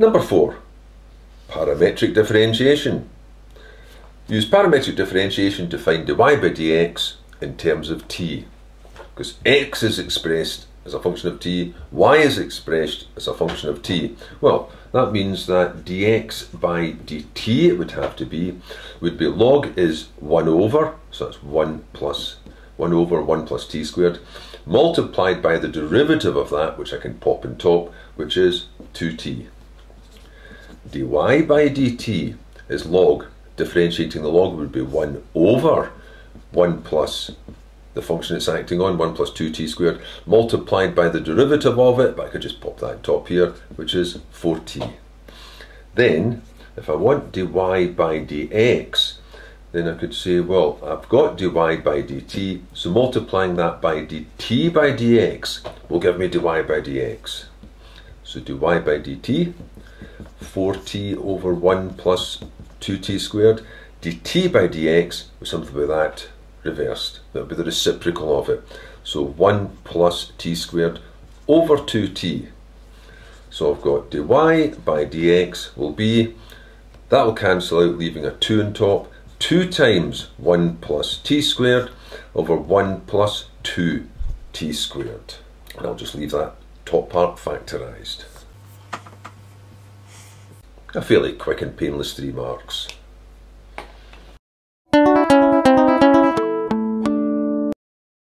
Number four, parametric differentiation. Use parametric differentiation to find dy by dx in terms of t. Because x is expressed as a function of t, y is expressed as a function of t. Well, that means that dx by dt it would have to be, would be log is 1 over, so that's 1 plus 1 over 1 plus t squared, multiplied by the derivative of that, which I can pop in top, which is 2t. Dy by dt is log, differentiating the log would be 1 over 1 plus the function it's acting on, 1 plus 2t squared, multiplied by the derivative of it, but I could just pop that top here, which is 4t. Then, if I want dy by dx, then I could say, well, I've got dy by dt, so multiplying that by dt by dx will give me dy by dx. So dy by dt, 4t over 1 plus 2t squared, dt by dx was something like that reversed. That would be the reciprocal of it. So 1 plus t squared over 2t. So I've got dy by dx will be, that will cancel out leaving a 2 on top, 2 times 1 plus t squared over 1 plus 2t squared. And I'll just leave that top part factorised. A fairly quick and painless three marks.